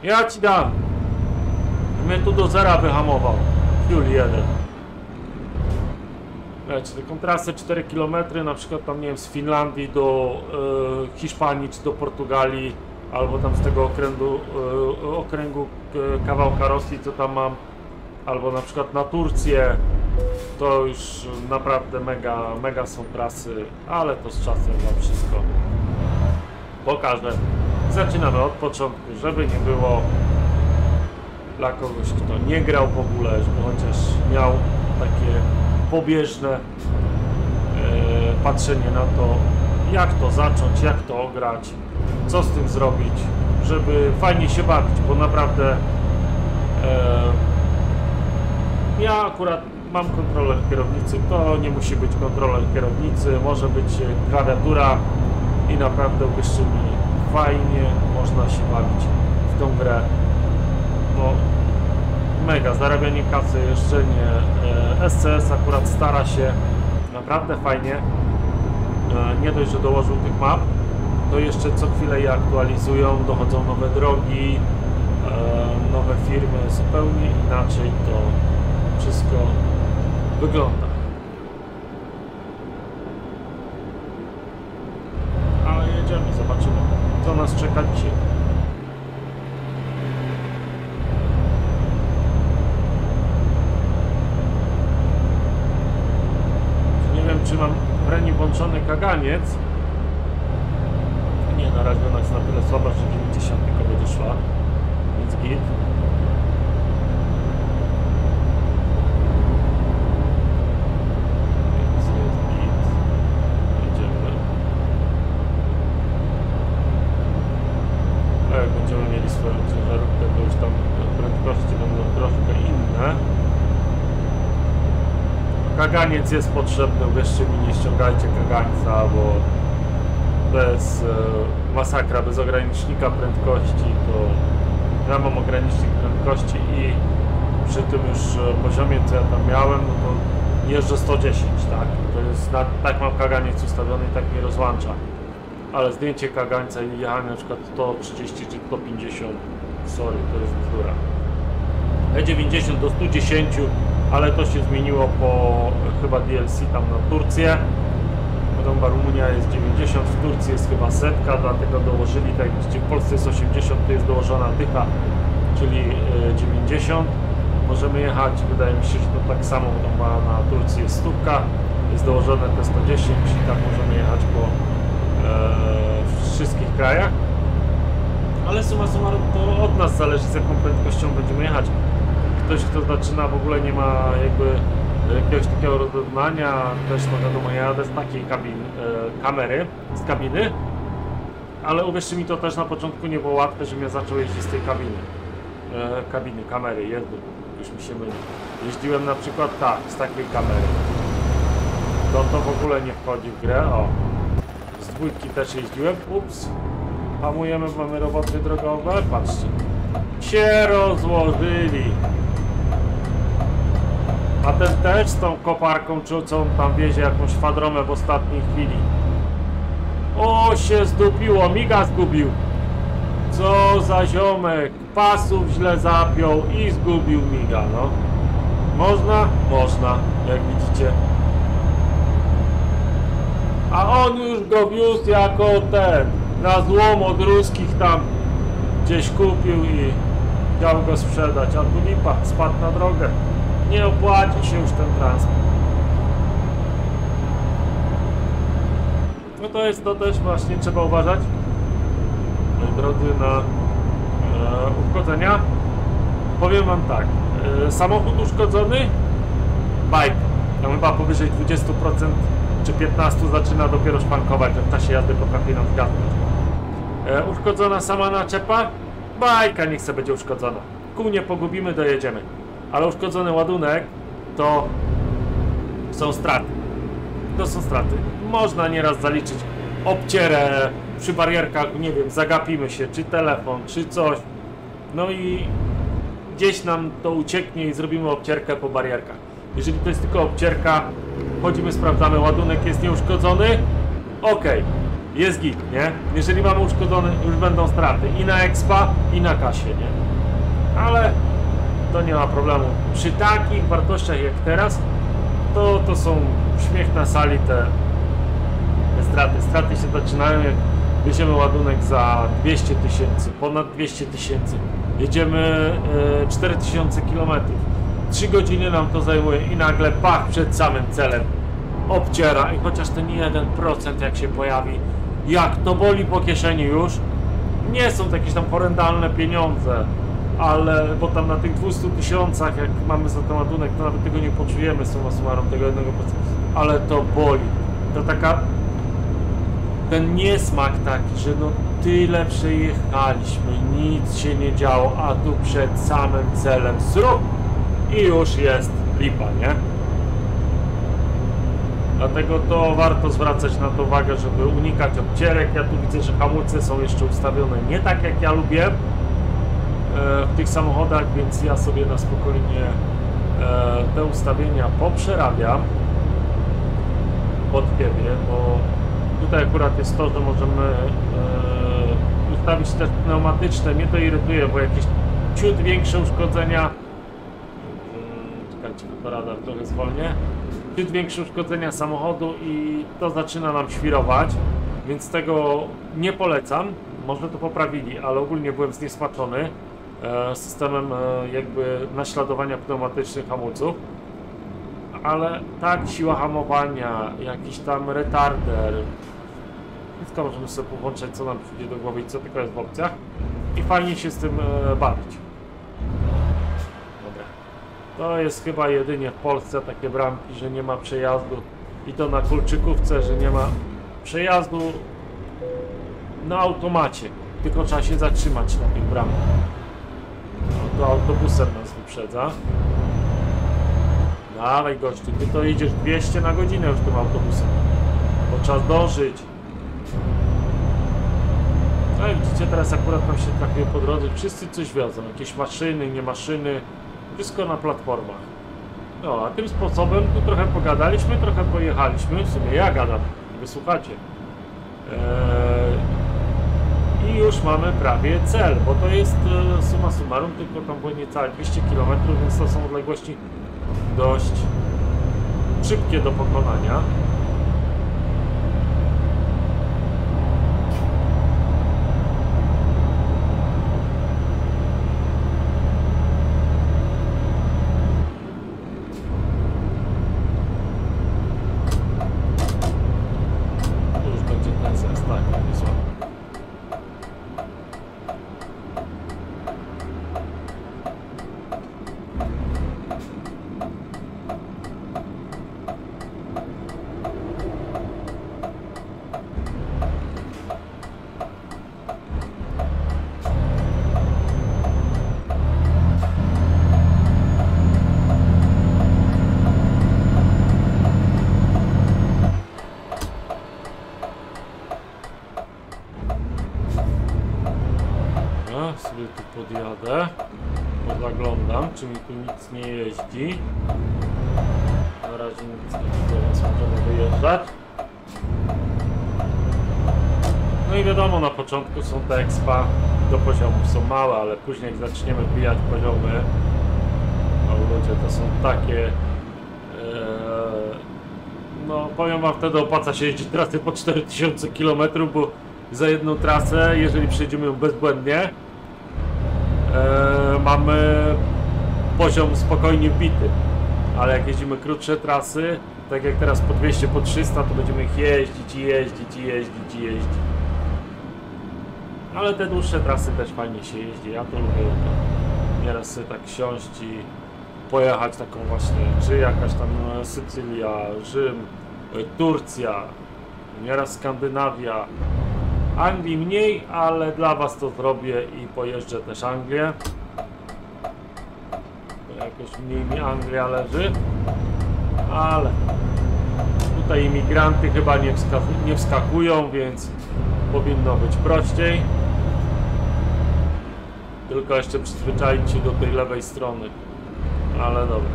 Ja ci dam. Mnie tu do zera wyhamował. Ciul jeden. Wiecie, taką trasę 4 km, na przykład tam, nie wiem, z Finlandii do e, Hiszpanii czy do Portugalii, albo tam z tego okręgu, e, okręgu e, kawałka Rosji, co tam mam, albo na przykład na Turcję, to już naprawdę mega, mega są trasy, ale to z czasem wam wszystko pokażę. Zaczynamy od początku, żeby nie było dla kogoś, kto nie grał w ogóle, żeby chociaż miał takie pobieżne e, patrzenie na to, jak to zacząć, jak to ograć, co z tym zrobić, żeby fajnie się bawić, bo naprawdę e, ja akurat mam kontroler kierownicy, to nie musi być kontroler kierownicy, może być klawiatura i naprawdę uwierzcie mi, fajnie można się bawić w tą grę. No, mega, zarabianie kasy jeszcze nie. E, SCS akurat stara się naprawdę fajnie. E, nie dość, że dołożył tych map, to jeszcze co chwilę je aktualizują, dochodzą nowe drogi, e, nowe firmy, zupełnie inaczej to wszystko wygląda. Ale jedziemy, zobaczymy, co nas czeka dzisiaj. Nie wiem, czy mam w reni włączony kaganiec. Nie, na razie ona jest na tyle słaba, że 90 tylko będzie szła, więc git. Więc jest git. Jedziemy. A jak będziemy mieli swoją ciężarówkę, to już tam prędkości będą troszkę inne. Kaganiec jest potrzebny, wreszcie mi nie ściągajcie kagańca, bo bez e, masakra, bez ogranicznika prędkości to ja mam ogranicznik prędkości i przy tym już e, poziomie, co ja tam miałem, no to jeżdżę 110, tak? To jest, na, tak mam kaganiec ustawiony i tak mnie rozłącza. Ale zdjęcie kagańca i jechanie na przykład 130 czy 150, sorry, to jest bzdura. E90 do 110, ale to się zmieniło po e, chyba DLC tam na Turcję. Wiadomo, Rumunia jest 90, w Turcji jest chyba setka, dlatego dołożyli, tak jak w Polsce jest 80, tu jest dołożona dycha, czyli e, 90. Możemy jechać, wydaje mi się, że to tak samo, bo na Turcji jest stówka, jest dołożone te 110 i tak możemy jechać po e, wszystkich krajach. Ale suma summarum to od nas zależy z jaką prędkością będziemy jechać. Ktoś kto zaczyna w ogóle nie ma jakby jakiegoś takiego rozpoznania, też no wiadomo, ja jadę z takiej kabin, e, kamery, z kabiny, ale uwierzcie mi, to też na początku nie było łatwe, że mnie zaczął jeździć z tej kabiny, e, kabiny, kamery, jezu, już mi się myli. Jeździłem na przykład tak, z takiej kamery. To to w ogóle nie wchodzi w grę, o. Z dwójki też jeździłem, ups. Hamujemy, mamy roboty drogowe, patrzcie. Się rozłożyli. A ten też z tą koparką, czy co on tam wiezie, jakąś fadromę w ostatniej chwili. O, się zdupiło, miga zgubił. Co za ziomek, pasów źle zapiął i zgubił miga, no. Można? Można, jak widzicie. A on już go wiózł jako ten, na złom od ruskich tam gdzieś kupił i chciał go sprzedać, a tu lipa, spadł na drogę. Nie opłaci się już ten transport. No to jest to też właśnie trzeba uważać, drodzy, na e, uszkodzenia. Powiem wam tak, e, samochód uszkodzony, bajka. Tam chyba powyżej 20% czy 15% zaczyna dopiero szpankować, w czasie jazdy potrafi nam zgasnąć. E, uszkodzona sama naczepa, bajka niech se będzie uszkodzona. Kół nie pogubimy, dojedziemy. Ale uszkodzony ładunek to są straty. To są straty. Można nieraz zaliczyć obcierę przy barierkach, nie wiem, zagapimy się, czy telefon, czy coś. No i gdzieś nam to ucieknie i zrobimy obcierkę po barierkach. Jeżeli to jest tylko obcierka, chodzimy, sprawdzamy, ładunek jest nieuszkodzony, ok, jest git, nie? Jeżeli mamy uszkodzony, już będą straty i na expa, i na kasie, nie? Ale to nie ma problemu. Przy takich wartościach jak teraz, to, to są śmiech na sali te, te straty. Straty się zaczynają jak wieziemy ładunek za 200 tysięcy, ponad 200 tysięcy. Jedziemy e, 4000 km. 3 godziny nam to zajmuje i nagle pach przed samym celem obciera i chociaż ten 1% jak się pojawi, jak to boli po kieszeni już, nie są to jakieś tam horrendalne pieniądze, ale bo tam na tych 200 tysiącach, jak mamy za ten ładunek, to nawet tego nie poczujemy summa summarum tego 1%, ale to boli. To taka ten niesmak taki, że no tyle przejechaliśmy, nic się nie działo, a tu przed samym celem srób i już jest lipa, nie? Dlatego to warto zwracać na to uwagę, żeby unikać obcierek. Ja tu widzę, że hamulce są jeszcze ustawione nie tak jak ja lubię w tych samochodach, więc ja sobie na spokojnie e, te ustawienia poprzerabiam pod siebie, bo tutaj akurat jest to, że możemy e, ustawić te pneumatyczne. Mnie to irytuje, bo jakieś ciut większe uszkodzenia mm, czekajcie, to radar trochę zwolnię ciut większe uszkodzenia samochodu i to zaczyna nam świrować, więc tego nie polecam. Może to poprawili, ale ogólnie byłem zniesmaczony e, systemem e, jakby naśladowania pneumatycznych hamulców. Ale tak, siła hamowania, jakiś tam retarder, wszystko możemy sobie połączyć, co nam przyjdzie do głowy i co tylko jest w opcjach. I fajnie się z tym e, bawić. Dobra. To jest chyba jedynie w Polsce takie bramki, że nie ma przejazdu i to na kulczykówce, że nie ma przejazdu na automacie, tylko trzeba się zatrzymać na tych bramkach. No to autobusem nas wyprzedza. Dawaj gościu, ty to idziesz 200 na godzinę już tym autobusem. Bo trzeba zdążyć. No i widzicie, teraz akurat nam się trafiły po drodze, wszyscy coś wiozą, jakieś maszyny, nie maszyny, wszystko na platformach. No, a tym sposobem tu trochę pogadaliśmy, trochę pojechaliśmy, w sumie ja gadam, wysłuchacie. Eee, I już mamy prawie cel, bo to jest e, summa summarum, tylko tam było niecałe 200 km, więc to są odległości dość szybkie do pokonania. Tu już będzie ten sens, tak, jest ładnie. podjadę. Pozaglądam, czy mi tu nic nie jeździ. Na razie nic nie teraz możemy wyjeżdżać. No i wiadomo, na początku są te expa do poziomów są małe, ale później jak zaczniemy bijać poziomy, no ludzie to są takie e, no powiem wam wtedy opłaca się jeździć trasy po 4000 km, bo za jedną trasę, jeżeli przejdziemy ją bezbłędnie, e, mamy poziom spokojnie wbity. Ale jak jeździmy krótsze trasy, tak jak teraz po 200, po 300, to będziemy jeździć i jeździć i jeździć i jeździć. Ale te dłuższe trasy też fajnie się jeździ, ja to lubię. Nieraz sobie tak siąść i pojechać taką właśnie, czy jakaś tam e, Sycylia, Rzym, e, Turcja, nieraz Skandynawia. Anglii mniej, ale dla Was to zrobię i pojeżdżę też Anglię. Jakoś mniej mi Anglia leży, ale tutaj imigranty chyba nie, wska- nie wskakują, więc powinno być prościej. Tylko jeszcze przyzwyczaić się do tej lewej strony. Ale dobra.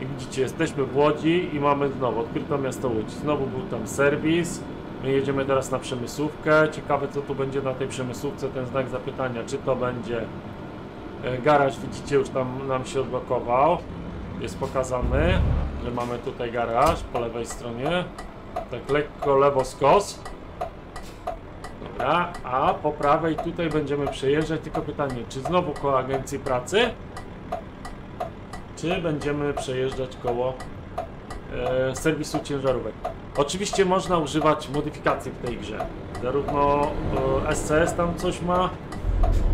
I widzicie, jesteśmy w Łodzi i mamy znowu odkryto miasto Łódź. Znowu był tam serwis. My jedziemy teraz na przemysłówkę. Ciekawe co tu będzie na tej przemysłówce, ten znak zapytania. Czy to będzie e, garaż, widzicie, już tam nam się odblokował. Jest pokazany, że mamy tutaj garaż po lewej stronie. Tak lekko lewo skos. A po prawej tutaj będziemy przejeżdżać. Tylko pytanie, czy znowu koło agencji pracy? czy będziemy przejeżdżać koło e, serwisu ciężarówek. Oczywiście można używać modyfikacji w tej grze. Zarówno e, SCS tam coś ma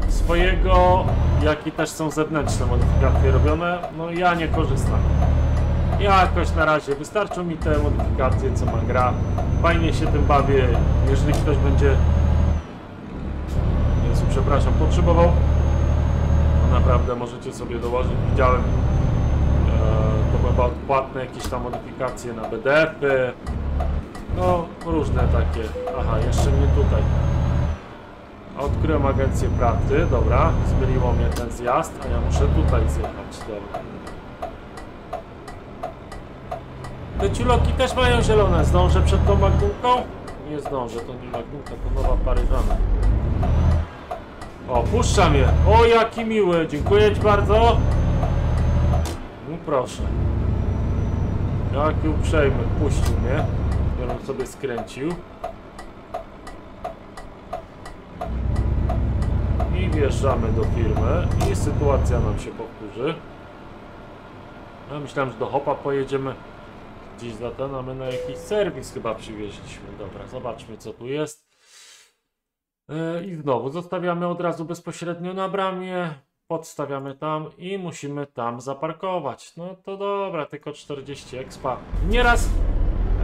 swojego, jak i też są zewnętrzne modyfikacje robione. No ja nie korzystam. Ja jakoś na razie wystarczą mi te modyfikacje, co ma gra. Fajnie się tym bawię. Jeżeli ktoś będzie przepraszam, potrzebował no naprawdę możecie sobie dołożyć. Widziałem e, to chyba odpłatne jakieś tam modyfikacje na BDF-y. No, różne takie. Aha, jeszcze nie tutaj. Odkryłem agencję pracy, dobra. Zmyliło mnie ten zjazd, a ja muszę tutaj zjechać, dobra. Te ciuloki też mają zielone. Zdążę przed tą magnumką? Nie zdążę, to nie magnumka, to nowa paryżana. O, puszcza mnie. O, jaki miły. Dziękuję Ci bardzo. No proszę. Jaki uprzejmy. Puścił mnie. Ja sobie skręcił. I wjeżdżamy do firmy. I sytuacja nam się powtórzy. Ja myślałem, że do Hopa pojedziemy gdzieś za ten, a my na jakiś serwis chyba przywieźliśmy. Dobra, zobaczmy co tu jest. E, I znowu zostawiamy od razu bezpośrednio na bramie, podstawiamy tam i musimy tam zaparkować. No to dobra, tylko 40 expa. Nieraz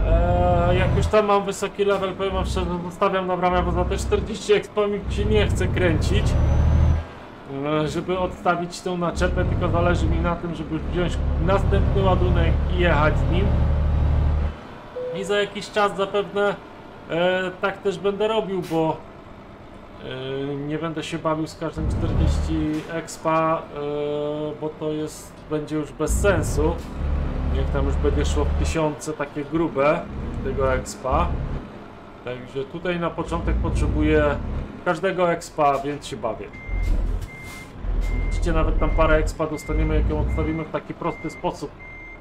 e, jak już tam mam wysoki level, powiem wam szczerze, zostawiam na bramę, bo za te 40 expa mi się nie chce kręcić. E, żeby odstawić tą naczepę, tylko zależy mi na tym, żeby wziąć następny ładunek i jechać z nim. I za jakiś czas zapewne e, tak też będę robił, bo Nie będę się bawił z każdym 40 expa, yy, bo to jest będzie już bez sensu. Niech tam już będzie szło w tysiące takie grube tego expa. Także tutaj na początek potrzebuję każdego expa, więc się bawię. Widzicie, nawet tam parę expa dostaniemy, jak ją odstawimy w taki prosty sposób,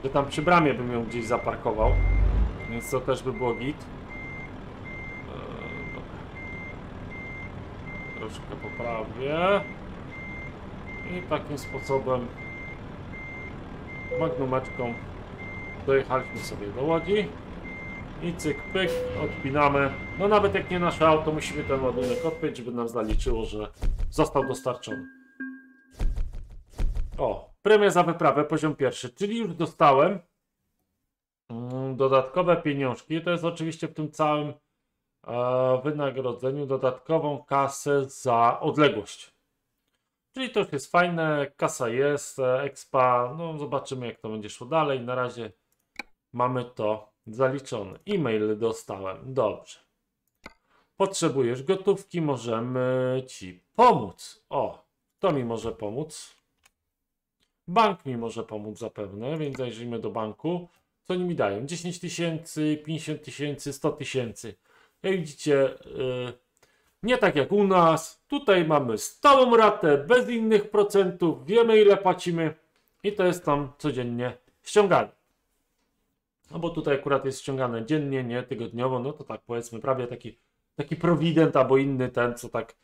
że tam przy bramie bym ją gdzieś zaparkował. Więc to też by było git. Yy, dobra troszkę poprawię. I takim sposobem magnumeczką dojechaliśmy sobie do Łodzi. I cyk, pyk, odpinamy. No nawet jak nie nasze auto, musimy ten ładunek odpiąć, żeby nam zaliczyło, że został dostarczony. O, premia za wyprawę, poziom pierwszy, czyli już dostałem mm, dodatkowe pieniążki. To jest oczywiście w tym całym wynagrodzeniu dodatkową kasę za odległość. Czyli to już jest fajne, kasa jest, e, expa, no zobaczymy jak to będzie szło dalej. Na razie mamy to zaliczone. E-mail dostałem, dobrze. Potrzebujesz gotówki, możemy Ci pomóc. O, To mi może pomóc. Bank mi może pomóc zapewne, więc zajrzyjmy do banku. Co oni mi dają? 10 tysięcy, 50 tysięcy, 100 tysięcy. Jak widzicie, yy, nie tak jak u nas. Tutaj mamy stałą ratę, bez innych procentów, wiemy ile płacimy i to jest tam codziennie ściągane. No bo tutaj akurat jest ściągane dziennie, nie tygodniowo, no to tak powiedzmy prawie taki, taki prowident albo inny ten, co tak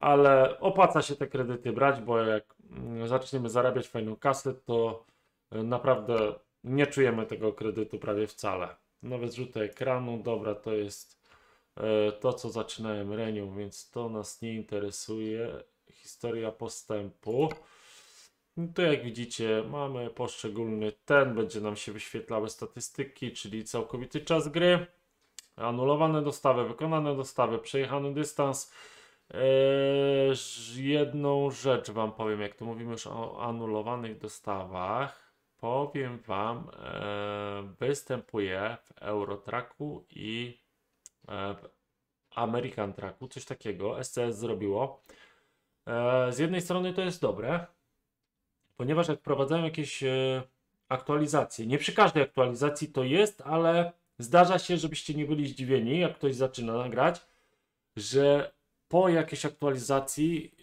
ale opłaca się te kredyty brać, bo jak mm, zaczniemy zarabiać fajną kasę, to y, naprawdę nie czujemy tego kredytu prawie wcale. Nowe zrzuty ekranu, dobra, to jest y, to, co zaczynałem renią, więc to nas nie interesuje. Historia postępu. No to jak widzicie, mamy poszczególny ten, będzie nam się wyświetlały statystyki, czyli całkowity czas gry, anulowane dostawy, wykonane dostawy, przejechany dystans. Eee, jedną rzecz Wam powiem, jak tu mówimy już o anulowanych dostawach. Powiem Wam, e, występuje w Eurotracku i e, American Tracku, coś takiego. SCS zrobiło. E, z jednej strony to jest dobre, ponieważ jak wprowadzają jakieś e, aktualizacje, nie przy każdej aktualizacji to jest, ale zdarza się, żebyście nie byli zdziwieni, jak ktoś zaczyna nagrać, że po jakiejś aktualizacji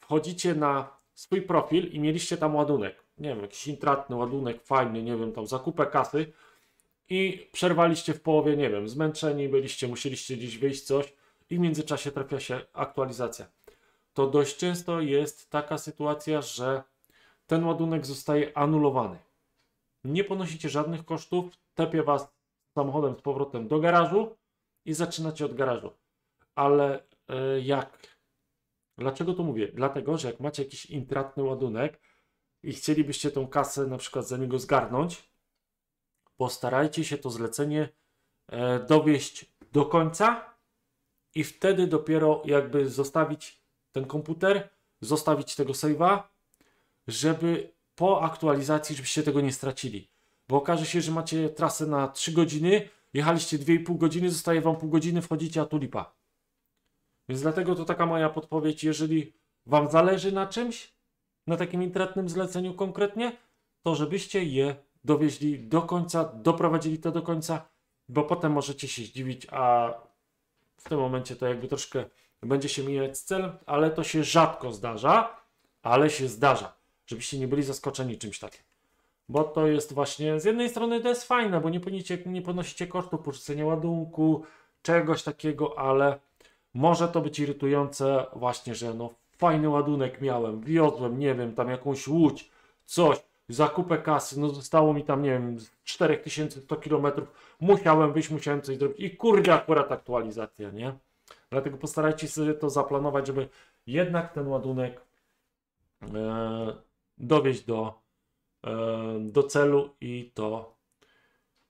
wchodzicie na swój profil i mieliście tam ładunek. Nie wiem, jakiś intratny ładunek, fajny, nie wiem, tam zakupę kasy i przerwaliście w połowie, nie wiem, zmęczeni byliście, musieliście gdzieś wyjść coś i w międzyczasie trafia się aktualizacja. To dość często jest taka sytuacja, że ten ładunek zostaje anulowany. Nie ponosicie żadnych kosztów, tepie was samochodem z powrotem do garażu i zaczynacie od garażu. Ale E, jak. Dlaczego to mówię? Dlatego, że jak macie jakiś intratny ładunek i chcielibyście tą kasę na przykład za niego zgarnąć, postarajcie się to zlecenie e, dowieść do końca i wtedy dopiero jakby zostawić ten komputer, zostawić tego save'a, żeby po aktualizacji, żebyście tego nie stracili. Bo okaże się, że macie trasę na 3 godziny, jechaliście 2,5 godziny, zostaje wam pół godziny, wchodzicie, a tu lipa. Więc dlatego to taka moja podpowiedź, jeżeli Wam zależy na czymś, na takim intratnym zleceniu konkretnie, to żebyście je dowieźli do końca, doprowadzili to do końca, bo potem możecie się zdziwić, a w tym momencie to jakby troszkę będzie się mijać z celem, ale to się rzadko zdarza, ale się zdarza, żebyście nie byli zaskoczeni czymś takim. Bo to jest właśnie, z jednej strony to jest fajne, bo nie, ponicie, nie ponosicie kosztów porzucenia ładunku, czegoś takiego, ale może to być irytujące właśnie, że no fajny ładunek miałem, wiozłem, nie wiem, tam jakąś łódź, coś, zakupę kasy, no zostało mi tam, nie wiem, 4100 km, musiałem wyjść, musiałem coś zrobić i kurde akurat aktualizacja, nie? Dlatego postarajcie sobie to zaplanować, żeby jednak ten ładunek e, dowieść do, e, do celu i to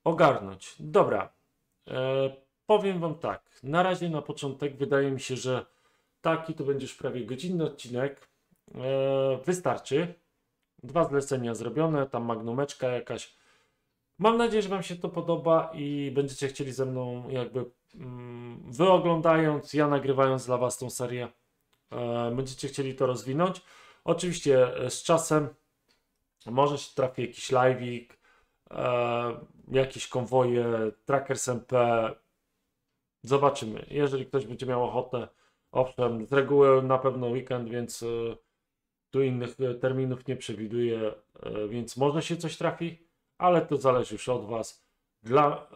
ogarnąć. Dobra. E, Powiem Wam tak, na razie na początek wydaje mi się, że taki to będzie już prawie godzinny odcinek. Eee, wystarczy. Dwa zlecenia zrobione, tam magnumeczka jakaś. Mam nadzieję, że Wam się to podoba i będziecie chcieli ze mną jakby mm, wyoglądając, ja nagrywając dla Was tą serię, e, będziecie chcieli to rozwinąć. Oczywiście e, z czasem może się trafi jakiś live'ik, e, jakieś konwoje, Trackers MP, Zobaczymy. Jeżeli ktoś będzie miał ochotę, owszem, z reguły na pewno weekend, więc y, tu innych y, terminów nie przewiduję, y, więc może się coś trafi, ale to zależy już od Was. Dla,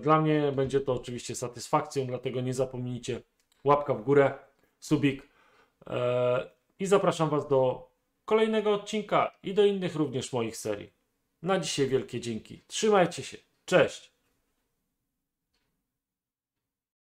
dla mnie będzie to oczywiście satysfakcją, dlatego nie zapomnijcie łapka w górę, subik i zapraszam Was do kolejnego odcinka i do innych również moich serii. Na dzisiaj wielkie dzięki. Trzymajcie się. Cześć!